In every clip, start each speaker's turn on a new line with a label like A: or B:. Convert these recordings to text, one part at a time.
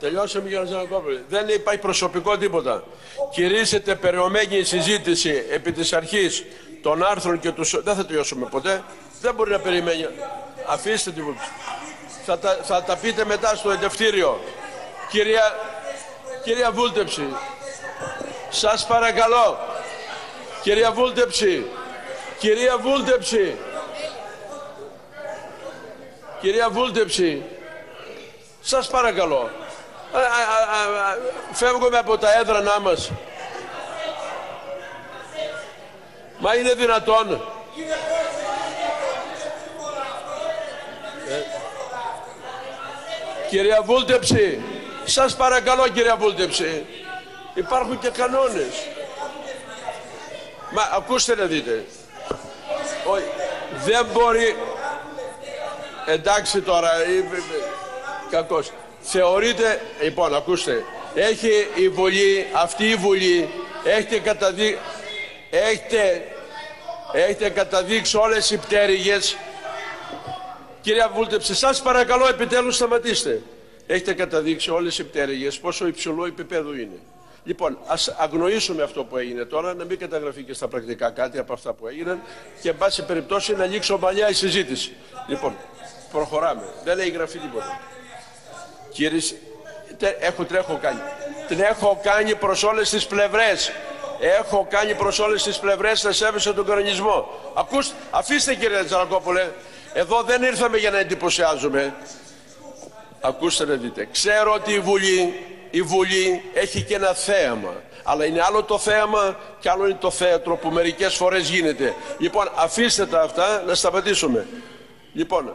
A: Τελειώσαμε για να Δεν υπάρχει προσωπικό τίποτα. Κυρίσετε περιομένη η συζήτηση επί της αρχής των άρθρων και του... Δεν θα τελειώσουμε ποτέ. Δεν μπορεί να περιμένει. Αφήστε τη βούληση. Θα τα, θα τα πείτε μετά στο εντευτήριο. Κυρία, κυρία Βούλτεψη, σας παρακαλώ. Κυρία Βούλτεψη, κυρία Βούλτεψη, κυρία Βούλτεψη, σας παρακαλώ. Φεύγουμε από τα έδρανά μας. Μα είναι δυνατόν. Ε, κυρία Βούλτεψη, σας παρακαλώ κυρία Βούλτεψη, υπάρχουν και κανόνες. Μα ακούστε να δείτε. δεν μπορεί... Εντάξει τώρα, κακός. Θεωρείτε, λοιπόν ακούστε, έχει η Βουλή, αυτή η Βουλή, έχετε καταδεί, έχετε, έχετε καταδείξει όλες οι πτέρυγες. Κυρία Βούλτεψη, σας παρακαλώ επιτέλους σταματήστε. Έχετε καταδείξει όλες οι πτέρυγες πόσο υψηλό επίπεδο είναι. Λοιπόν, ας αγνοήσουμε αυτό που έγινε τώρα, να μην καταγραφεί και στα πρακτικά κάτι από αυτά που έγιναν και εν πάση περιπτώσει να ανοίξει ομαλιά η συζήτηση. Λοιπόν, προχωράμε. Δεν έχει γραφεί τίποτα. Κύριε, έχω, τρέχω κάνει. Την έχω κάνει προς όλες τις πλευρές. Έχω κάνει προς όλες τις πλευρές να σέβεσαι τον κανονισμό. Ακούστε, αφήστε κύριε Τζαρακόπουλε, εδώ δεν ήρθαμε για να εντυπωσιάζουμε. Ακούστε να δείτε. Ξέρω ότι η Βουλή, η Βουλή έχει και ένα θέαμα. Αλλά είναι άλλο το θέαμα και άλλο είναι το θέατρο που μερικές φορές γίνεται. Λοιπόν, αφήστε τα αυτά να σταματήσουμε. Λοιπόν,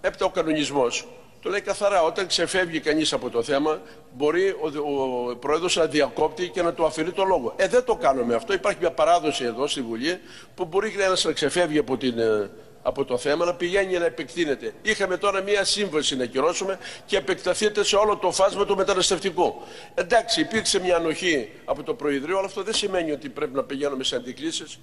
A: έπειτα ο κανονισμός. Το λέει καθαρά, όταν ξεφεύγει κανείς από το θέμα, μπορεί ο, ο πρόεδρος να διακόπτει και να του αφαιρεί το λόγο. Ε, δεν το κάνουμε αυτό. Υπάρχει μια παράδοση εδώ στη Βουλή που μπορεί ένας να ξεφεύγει από, την, ε, από το θέμα, να πηγαίνει να επεκτείνεται. Είχαμε τώρα μια σύμβαση να κυρώσουμε και επεκταθείτε σε όλο το φάσμα του μεταναστευτικού. Εντάξει, υπήρξε μια ανοχή από το Προεδρείο, αλλά αυτό δεν σημαίνει ότι πρέπει να πηγαίνουμε σε αντικλήσεις.